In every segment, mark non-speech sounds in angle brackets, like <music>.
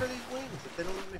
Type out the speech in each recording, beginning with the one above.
Are these wings if they don't let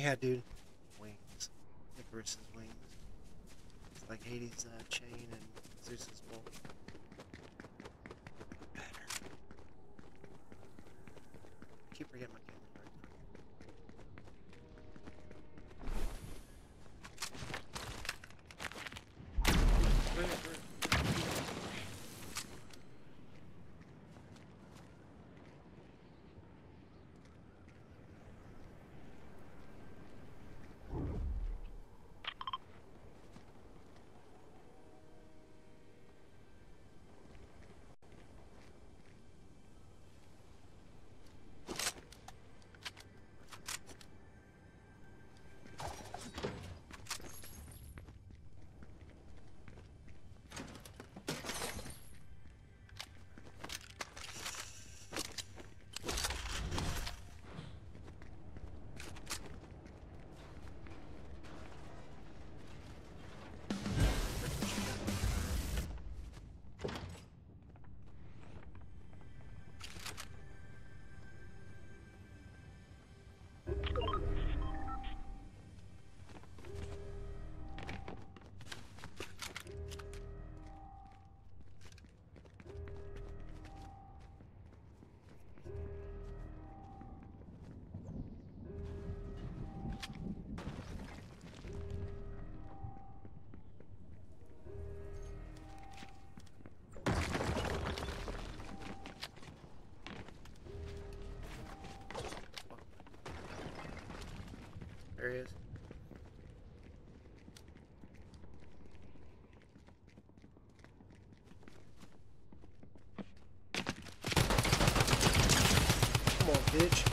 Yeah, dude. Wings. Icarus's wings. It's like Hades' uh, chain and Zeus's bolt. There he is. Come on, bitch.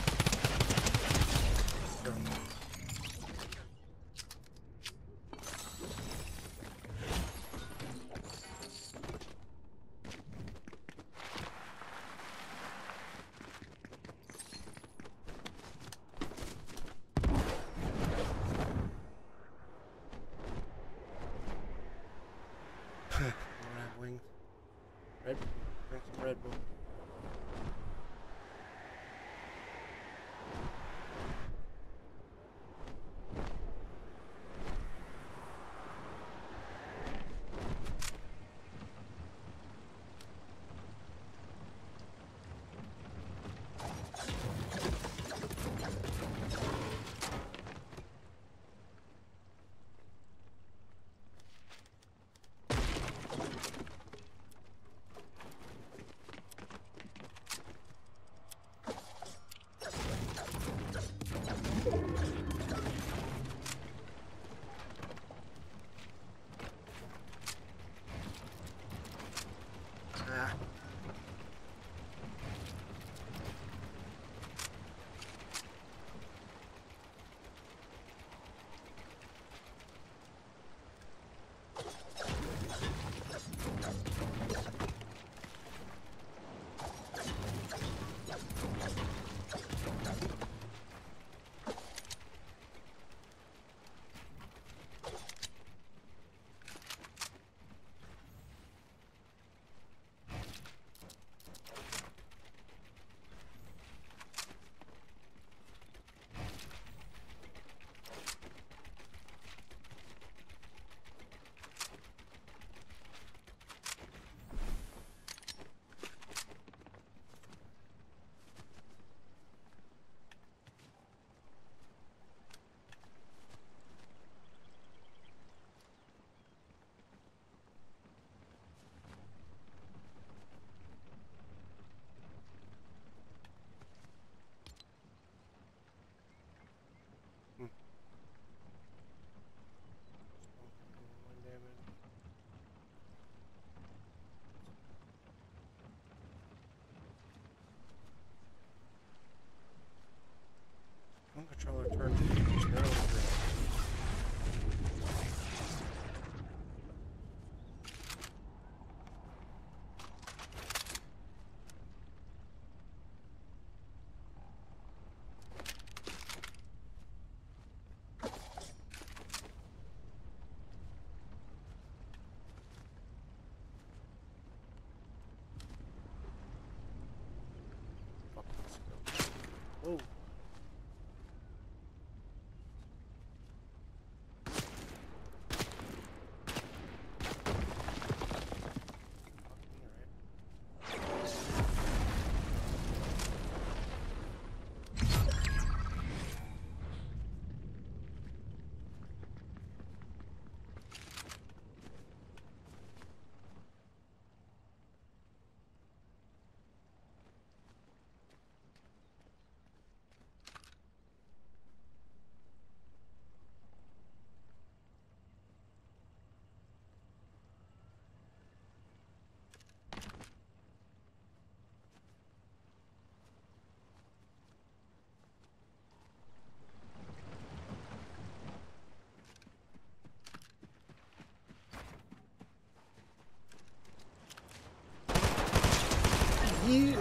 You.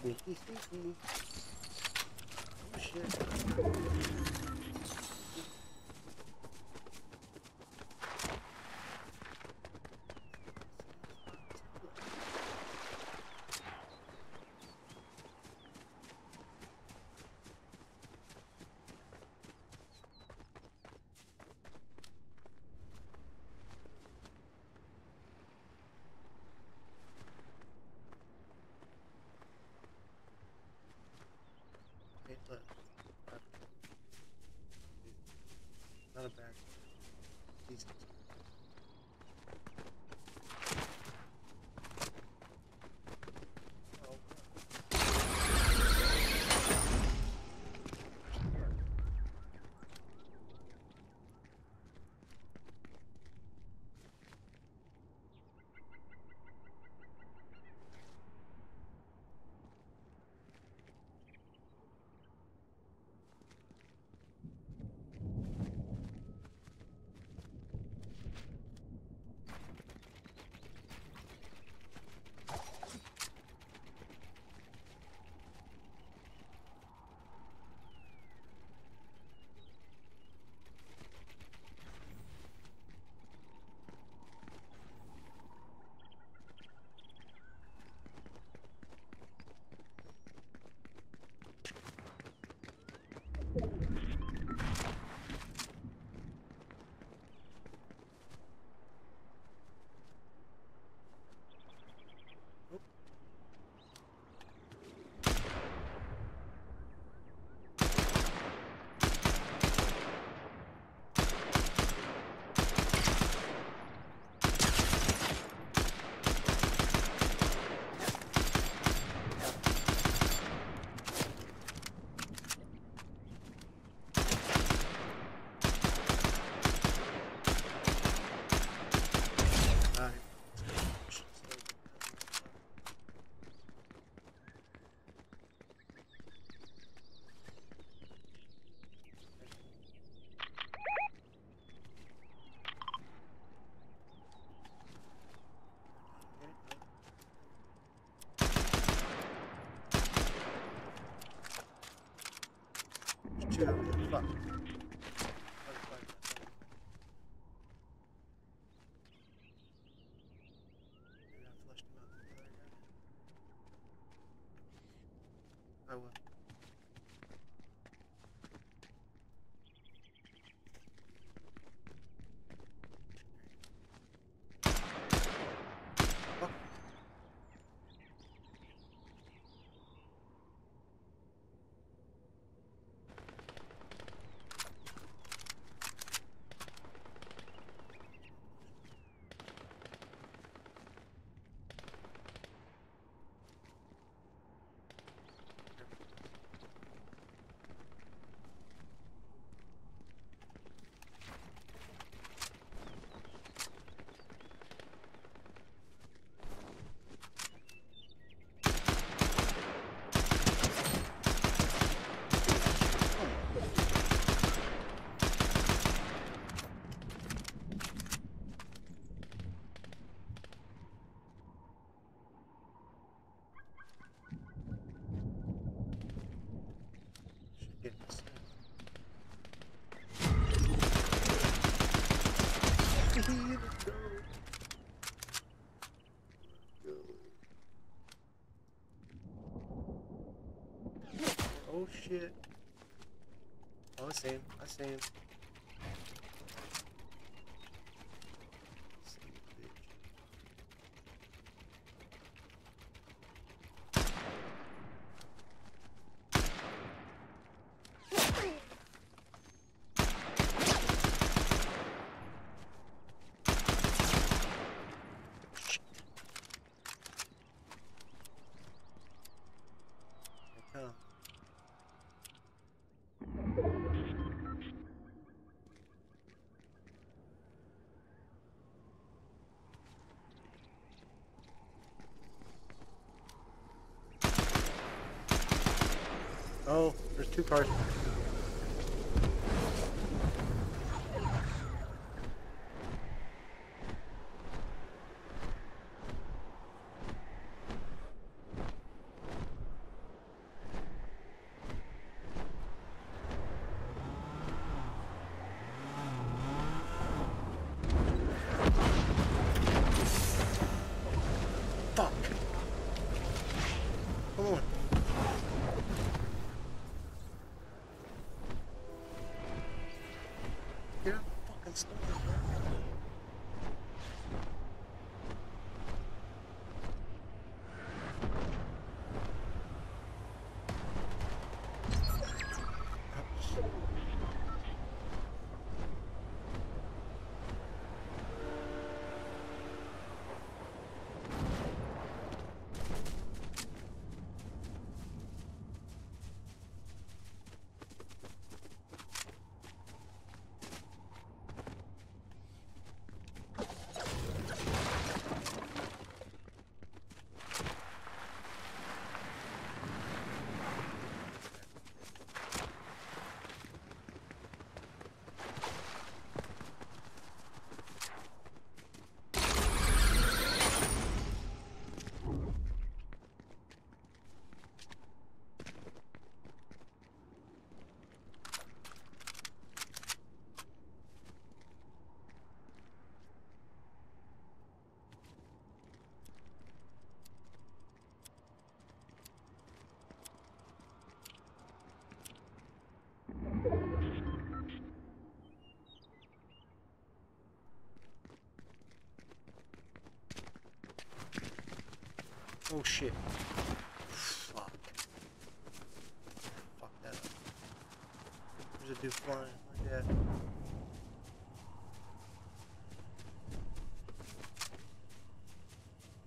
Sneaky, sneaky. Oh shit. Oh shit. Oh, I see him. I see him. Oh shit. Fuck. Fuck that up. There's a dude flying like that.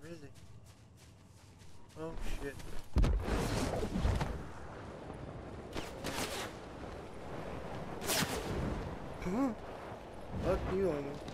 Where is he? Oh shit. Fuck you, homie.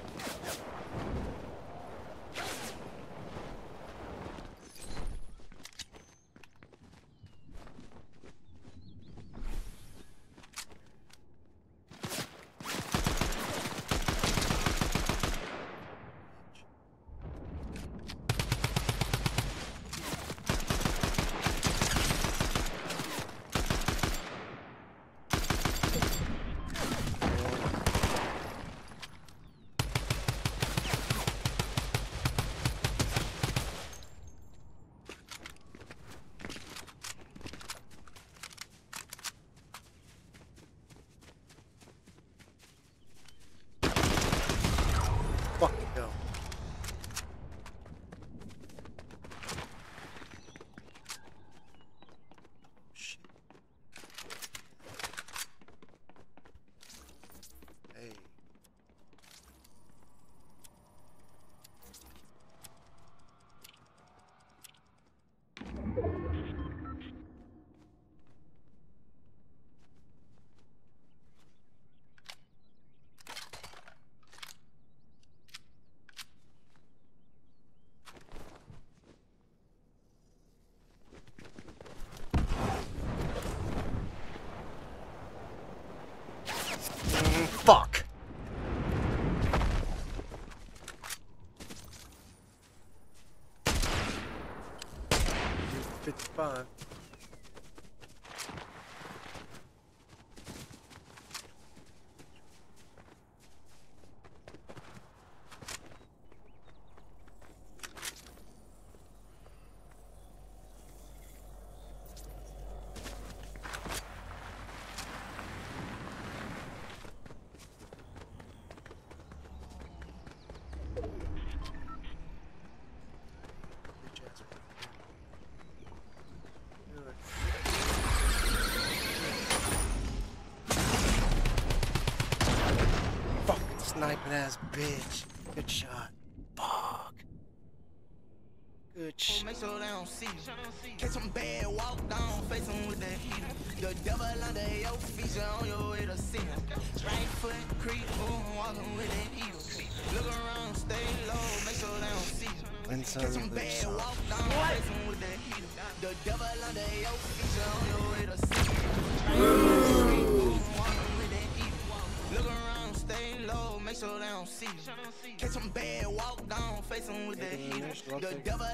Sniping ass bitch. Good shot. Fuck. Good oh, shot. Make sure they don't see you. Catch them bad, walk down, face them with that heater. The devil under your feet, you on your way to see him. Right foot creep, ooh, walking with that heel. Look around, stay low, make sure they don't see you. Win Catch some, them lose bad, walk down, face them with that heater. The devil walk down, face them with that heater. The devil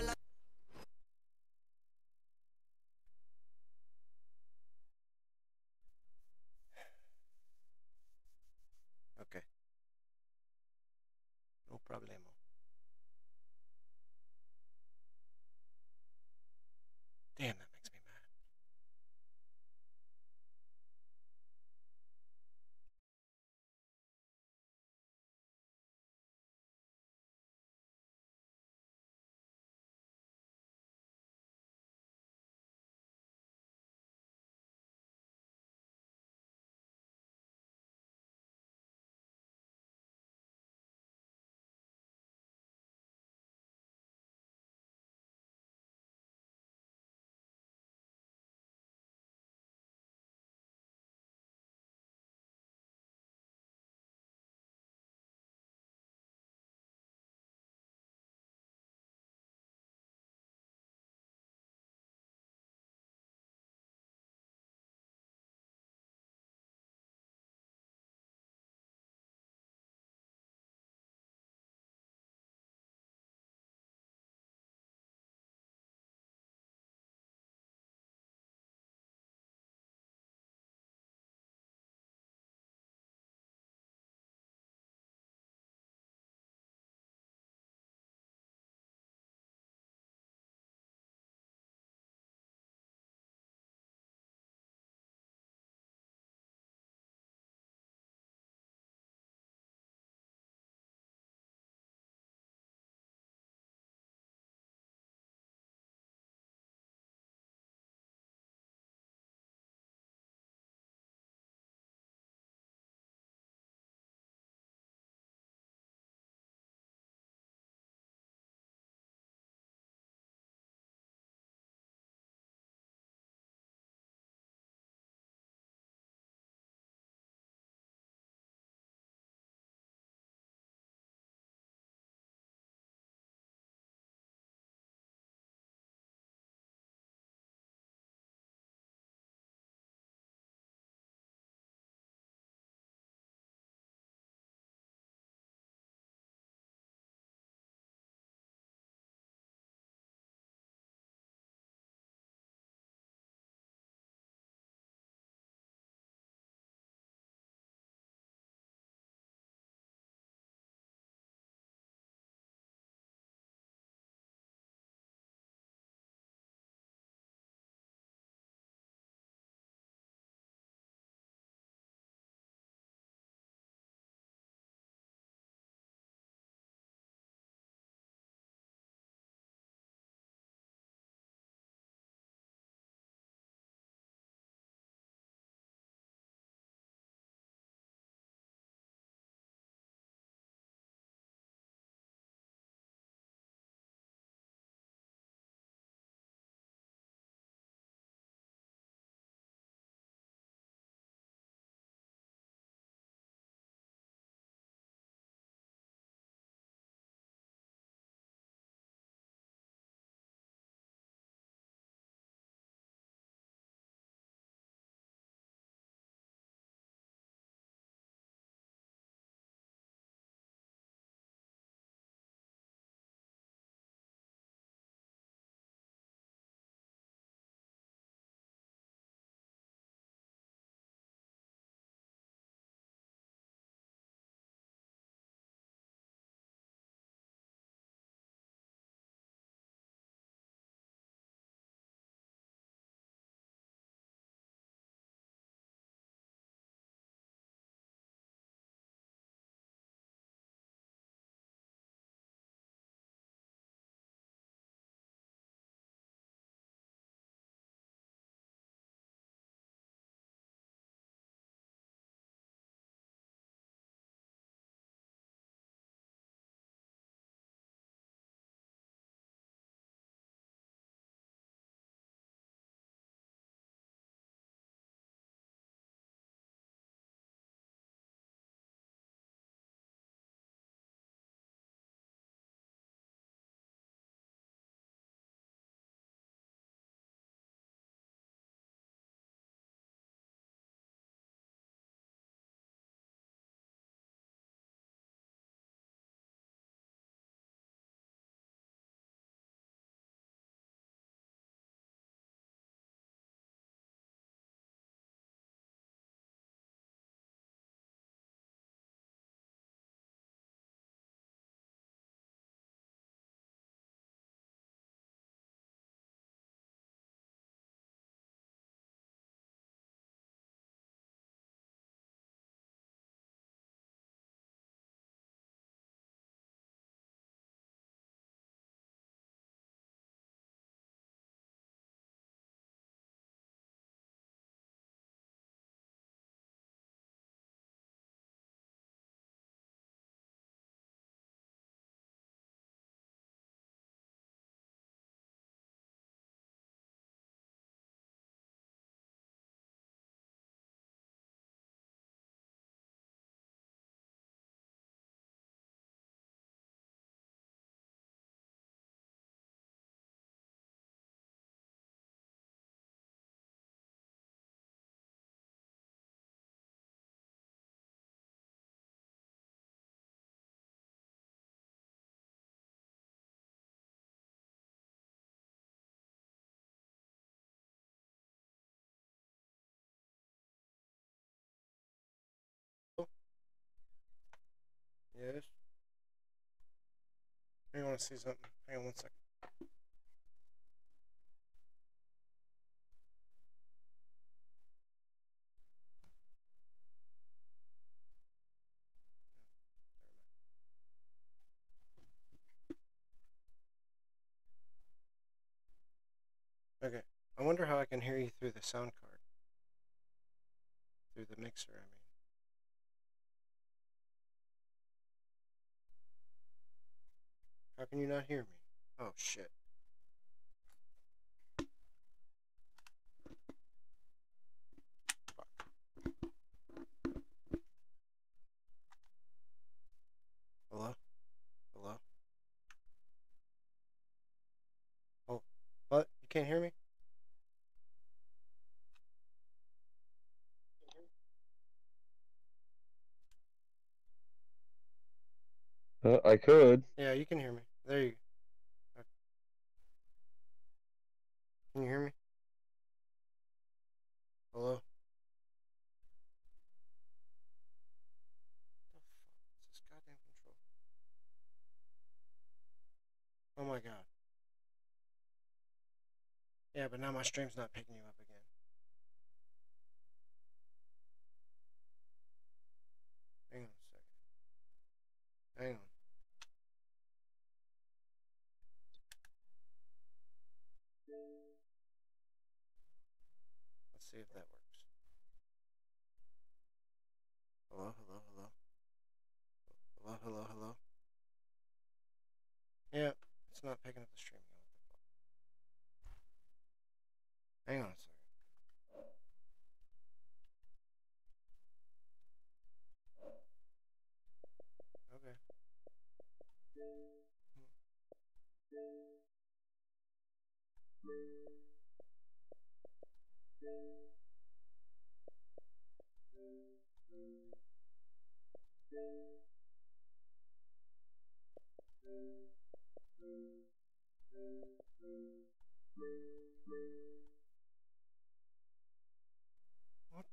Yes. I want to see something. Hang on one second. Okay. I wonder how I can hear you through the sound card. Through the mixer, I mean. How can you not hear me? Oh shit. Fuck. Hello? Hello? Oh, what? You can't hear me? Uh, I could. Yeah, you can hear me. There you go. Can you hear me? Hello? Oh my god. Yeah, but now my stream's not picking you up again. Hang on a second. Hang on. Let's see if that works. Hello, hello, hello. Hello, hello, hello. Yeah, it's not picking up the stream. Hang on a second. Okay. Hmm. What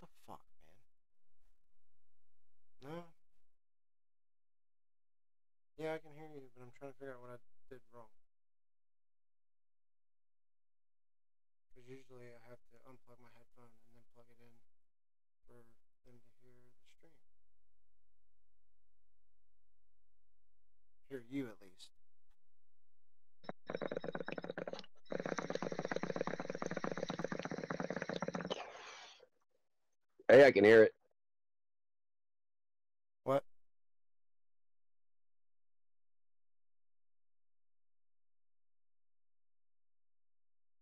the fuck, man? No? Yeah, I can hear you, but I'm trying to figure out what I did wrong. Usually I have to unplug my headphone and then plug it in for them to hear the stream. Hear you at least. Hey, I can hear it. What?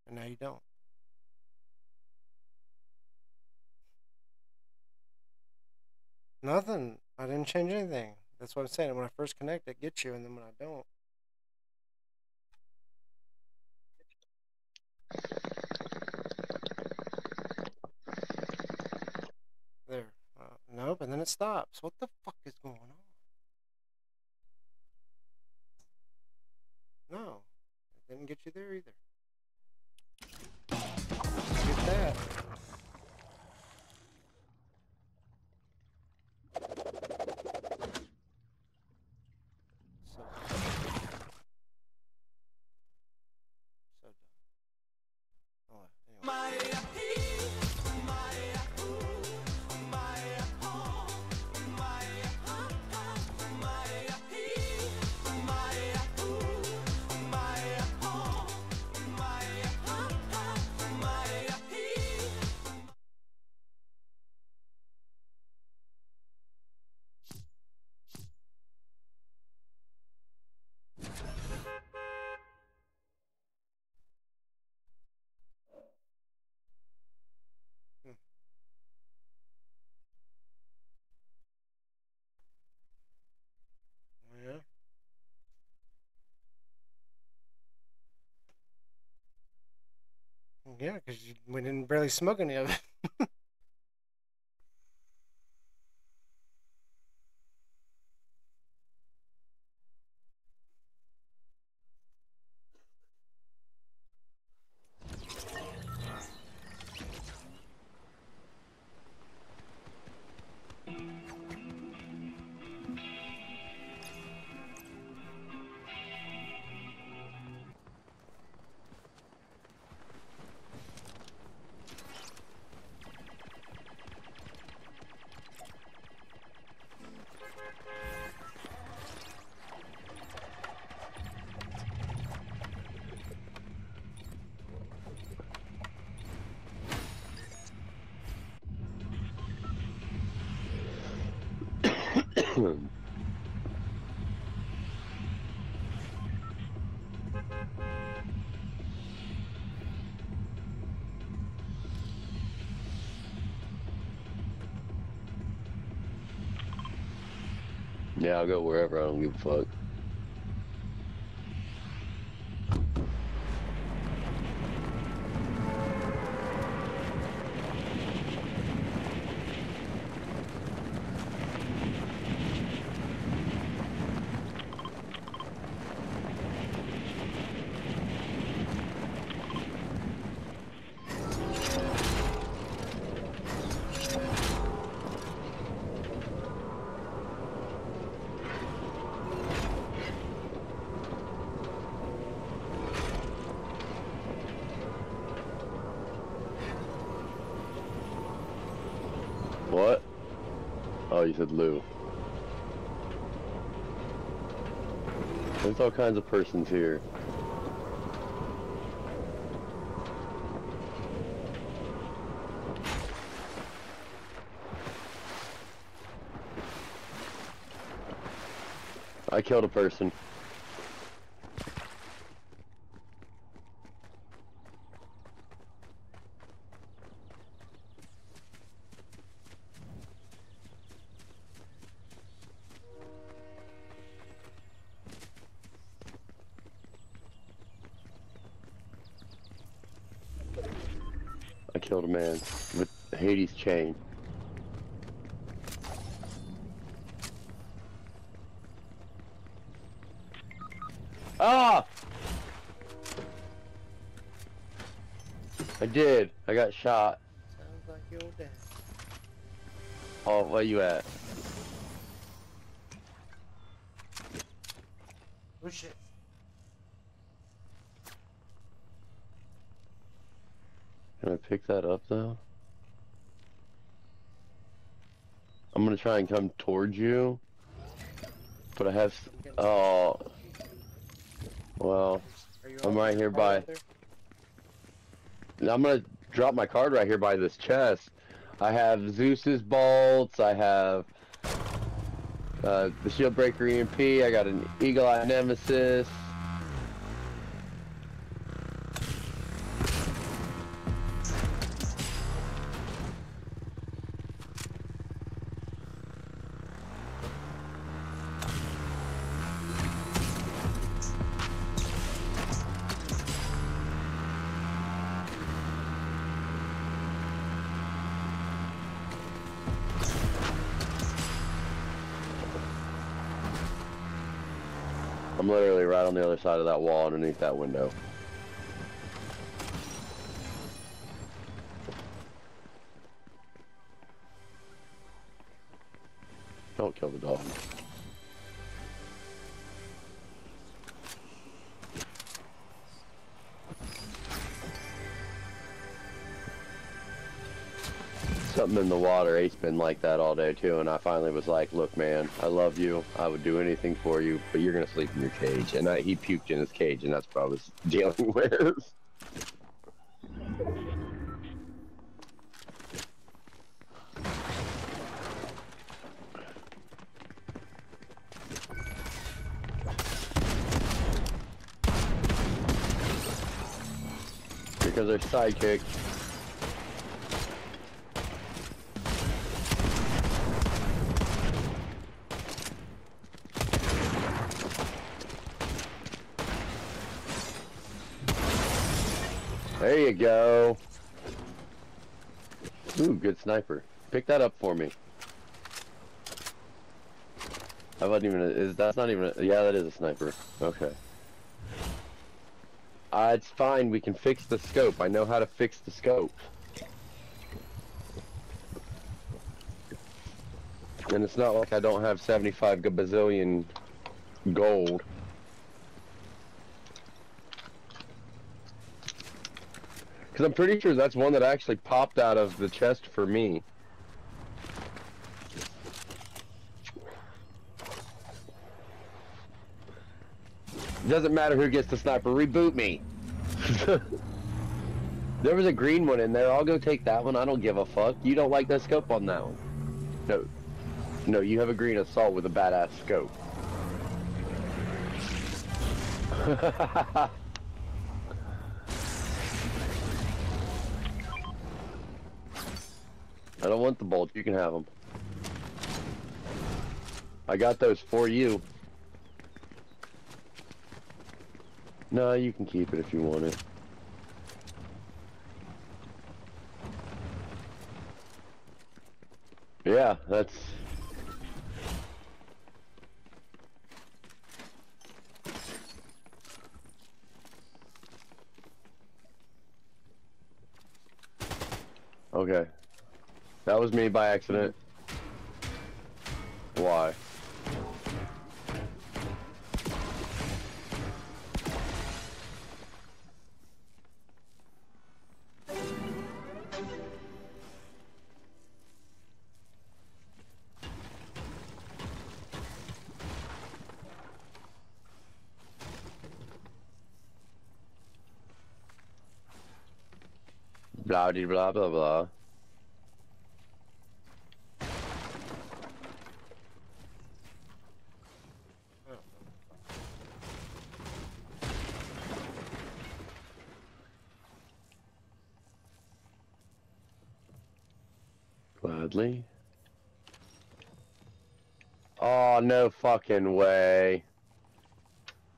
And now you don't. Nothing. I didn't change anything. That's what I'm saying. When I first connect, it gets you, and then when I don't, there. Uh, nope, and then it stops. What the fuck is going on? No, it didn't get you there either. Get that. Yeah, because we didn't barely smoke any of it. <laughs> I'll go wherever. I don't give a fuck. What? Oh, you said Lou. There's all kinds of persons here. I killed a person. Man with Hades' chain. Ah! I did. I got shot. Sounds like your dad. Oh, where you at? Oh shit. Can I pick that up though? I'm gonna try and come towards you, but I have. Oh, well, I'm right here by-? I'm gonna drop my card right here by this chest. I have Zeus's bolts. I have uh, the Shield Breaker EMP. I got an Eagle Eye Nemesis. The other side of that wall underneath that window. Don't kill the dog. Something in the water, Ace been like that all day too, and I finally was like, look man, I love you, I would do anything for you, but you're gonna sleep in your cage. And I, he puked in his cage, and that's what I was <laughs> dealing with. Because they're sidekick. You go. Ooh, good sniper. Pick that up for me. I wasn't even. Is that's not even? A, yeah, that is a sniper. Okay. Uh, it's fine. We can fix the scope. I know how to fix the scope. And it's not like I don't have 75 bazillion gold. Because I'm pretty sure that's one that actually popped out of the chest for me. Doesn't matter who gets the sniper, reboot me. <laughs> there was a green one in there, I'll go take that one, I don't give a fuck. You don't like the scope on that one. No. No, you have a green assault with a badass scope. <laughs> I don't want the bolt. You can have them. I got those for you. No, you can keep it if you want it. Yeah, that's... Okay. That was me by accident. Why? Blah blah blah blah. Oh, no fucking way.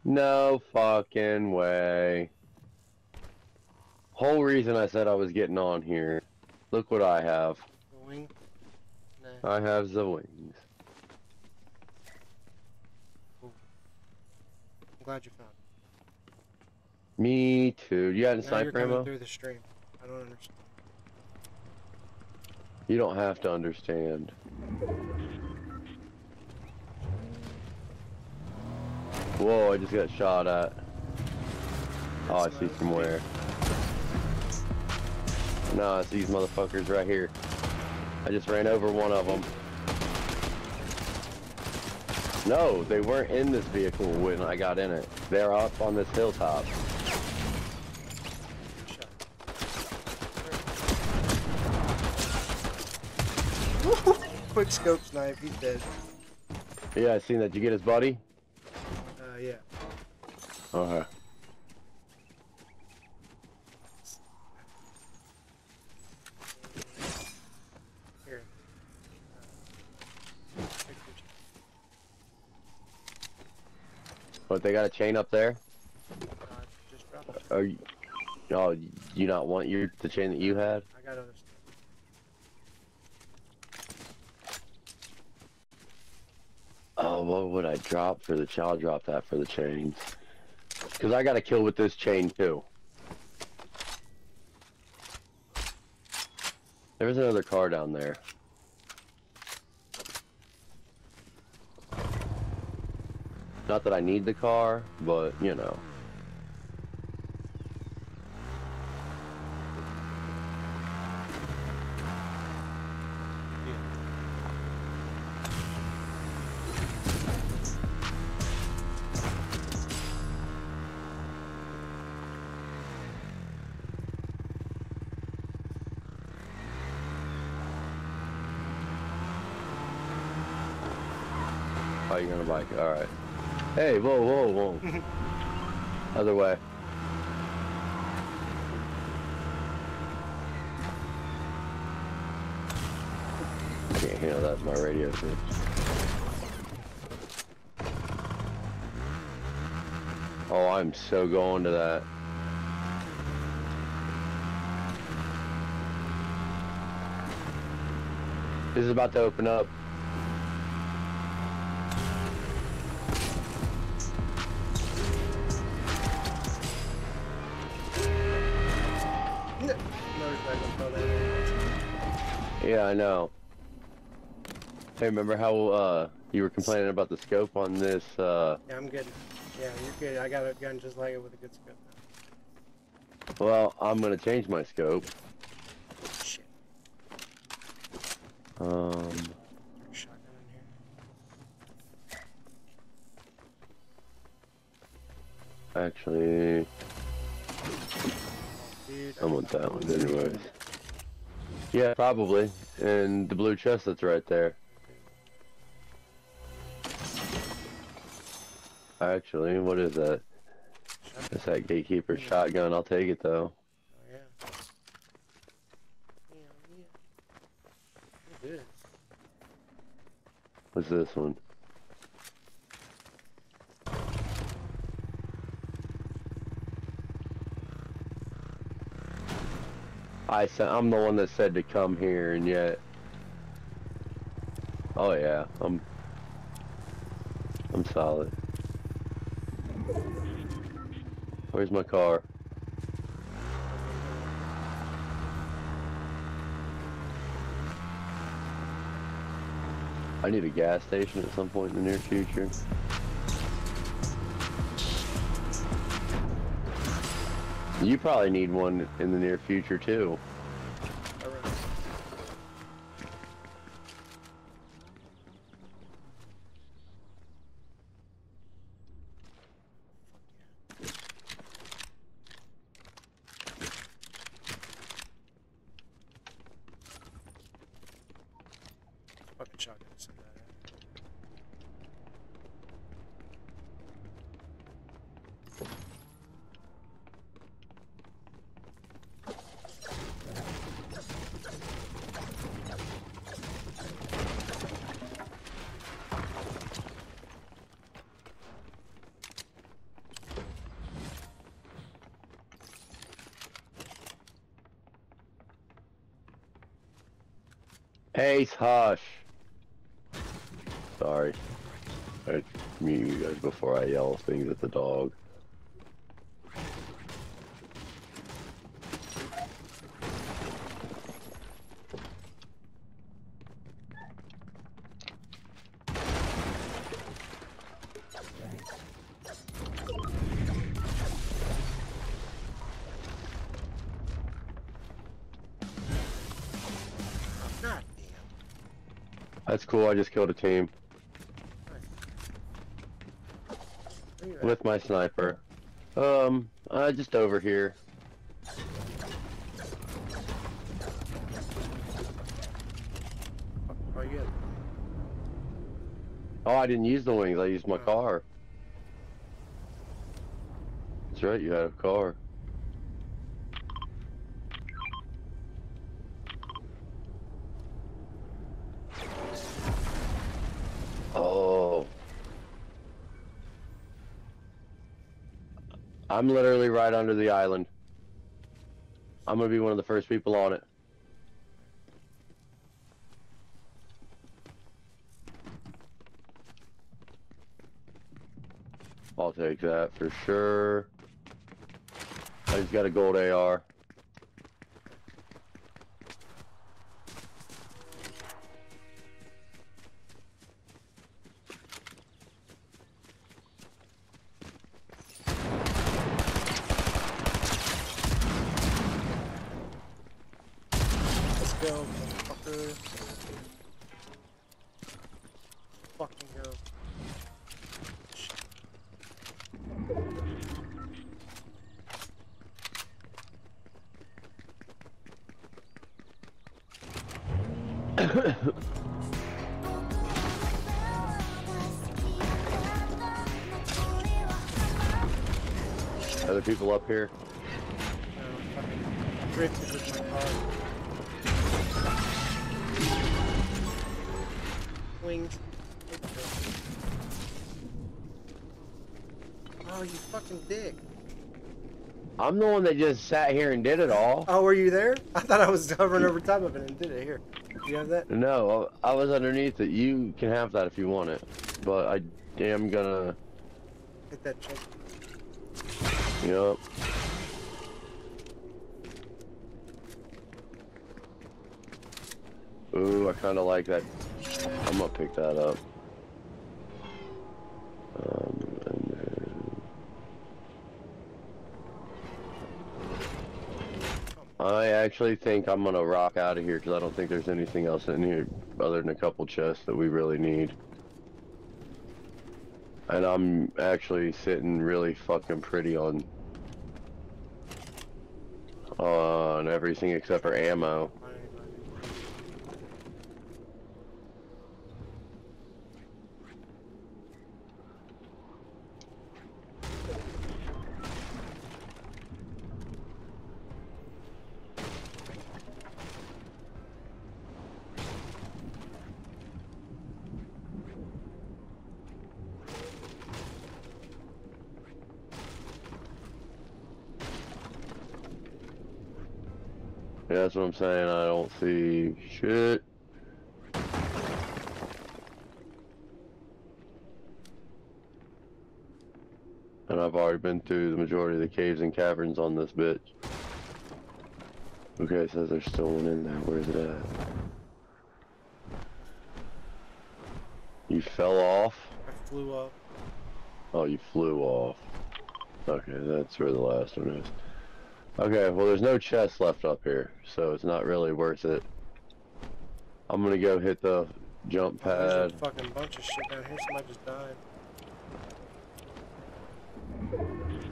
No fucking way. Whole reason I said I was getting on here. Look what I have. Nah. I have the wings. I'm glad you found it. Me too. You Now you're sniper ammo? through the stream. I don't understand. You don't have to understand. Whoa, I just got shot at. Oh, I see from where. No, it's these motherfuckers right here. I just ran over one of them. No, they weren't in this vehicle when I got in it. They're up on this hilltop. Quick scope snipe, he's dead. Yeah, I seen that. Did you get his body? Uh, yeah. Okay. Here. Uh, take a picture. But they got a chain up there? Uh, just drop it. Are you, oh, you not want your the chain that you had? I got other stuff. Oh, what would I drop for the chain? I'll drop that for the chains. Because I got to kill with this chain too. There's another car down there. Not that I need the car, but you know. Oh, you're bike. All right. Hey, whoa, whoa, whoa. <laughs> Other way. Can't handle that. My radio switch. Oh, I'm so going to that. This is about to open up. Yeah, I know. Hey, remember how uh you were complaining about the scope on this uh Yeah, I'm good. Yeah, you're good. I got a gun just like it with a good scope. well, I'm gonna change my scope. Shit. Um shotgun in here. actually Dude, I want that one anyways. Yeah, probably. And the blue chest that's right there. Actually, what is that? It's that gatekeeper yeah. shotgun. I'll take it though. Oh yeah. Yeah, yeah. What's this one? I said I'm the one that said to come here, and yet. Oh yeah, I'm. I'm solid. Where's my car? I need a gas station at some point in the near future. You probably need one in the near future too. Alright. Fucking shotgun send that out. Ace, hush. Sorry. I mute you guys before I yell things at the dog. I just killed a team with my sniper. Um, uh, just over here. Oh, you Oh, I didn't use the wings. I used my Oh. car. That's right. You had a car. I'm literally right under the island. I'm gonna be one of the first people on it. I'll take that for sure. I just got a gold AR. Here. No, fucking drifted with my car. Wings. Oh, you fucking dick. I'm the one that just sat here and did it all. Oh, were you there? <laughs> I thought I was hovering over top of it and did it. Here. Do you have that? No, I I was underneath it. You can have that if you want it. But I am gonna, Hit that check. Yup. Ooh, I kind of like that. I'm gonna pick that up. Um, then... I actually think I'm gonna rock out of here because I don't think there's anything else in here other than a couple chests that we really need. And I'm actually sitting really fucking pretty on on everything except for ammo. Fine, fine. Yeah, that's what I'm saying. I don't see shit. And I've already been through the majority of the caves and caverns on this bitch. Okay, it says there's still one in there. Where's it at? You fell off? I flew up. Oh, you flew off. Okay, that's where the last one is. Okay, well there's no chest left up here, so it's not really worth it. I'm gonna go hit the jump pad. There's a fucking bunch of shit down here. Somebody just died.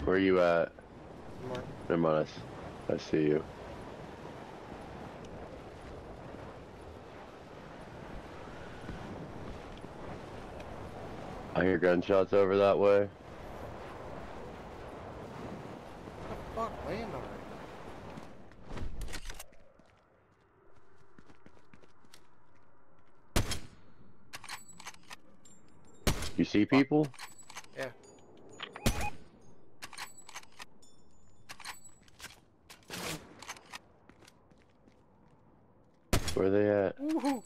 Where you at? Mark. Never mind, I I see you. I hear gunshots over that way. Fuck, land already. You see people? Yeah. Where they at? Woohoo!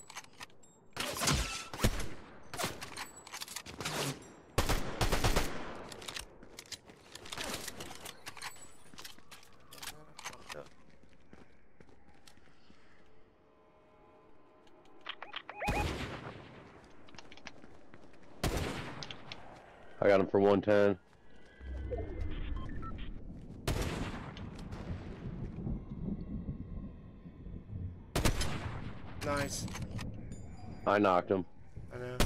I got him for 110. Nice. I knocked him. I know.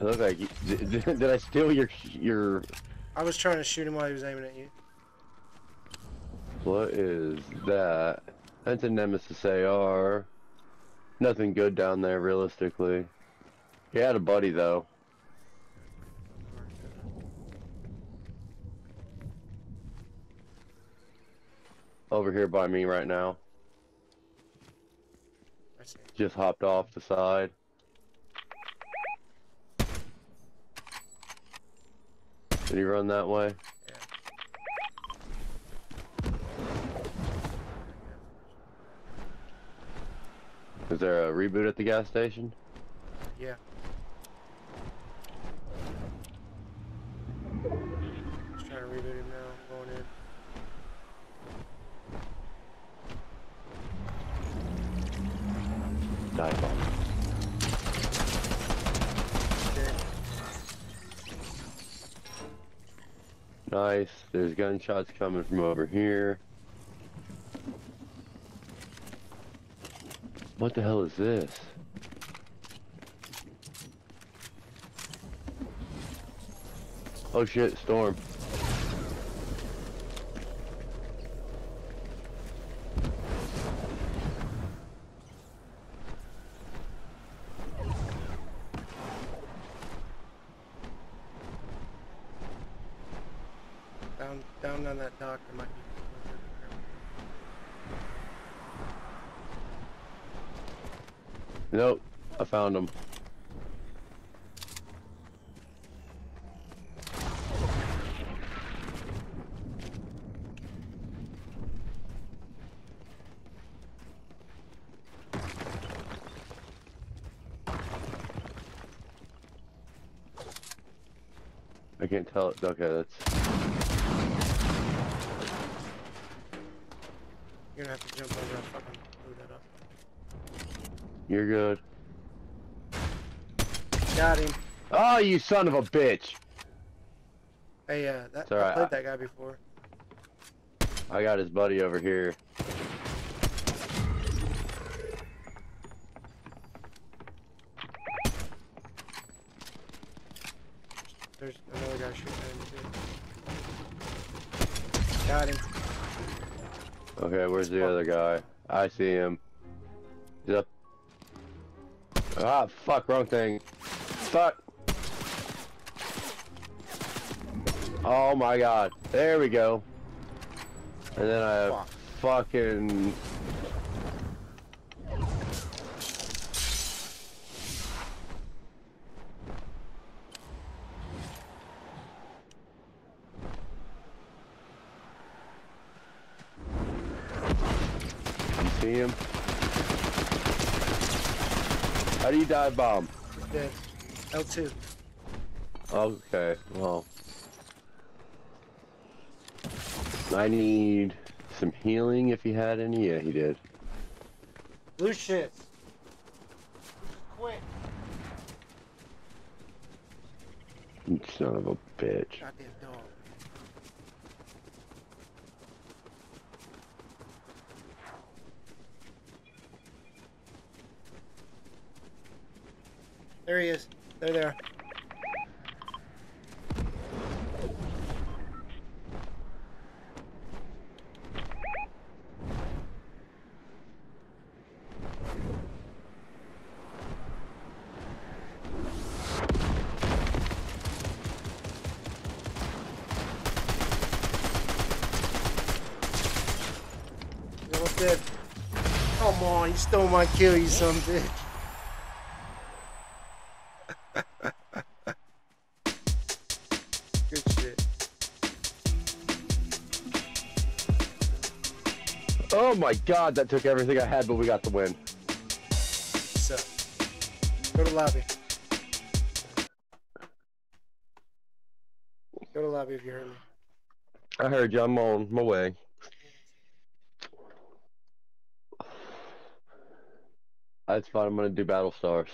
It looked like you, <laughs> did, did I steal your your I was trying to shoot him while he was aiming at you. what is that? That's a Nemesis AR. Nothing good down there realistically. He had a buddy though. Over here by me right now. Just hopped off the side. Did he run that way? Is there a reboot at the gas station? Yeah. Nice. There's gunshots coming from over here. What the hell is this? Oh shit, storm. Down, down on that dock, there might be. Nope, I found him. I can't tell it. Okay, that's. You're good. Got him. Oh, you son of a bitch! Hey, uh, that, It's I played that guy before. I got his buddy over here. There's another guy shooting at him too. Got him. Okay, where's the other guy? I see him. Ah, fuck, wrong thing. Fuck. Oh my god. There we go. And then I Fuck. fucking... see him. How do you dive bomb? Dead. L2. Okay, well. I need some healing if he had any. Yeah, he did. Blue shit. Quick. You Son of a bitch. Goddamn dog. There he is. There they are. Come on, you stole my kill, you some bitch. My god, that took everything I had, but we got the win. Up? Go to lobby. Go to lobby if you heard me. I heard you. I'm on my way. That's fine. I'm gonna do battle stars.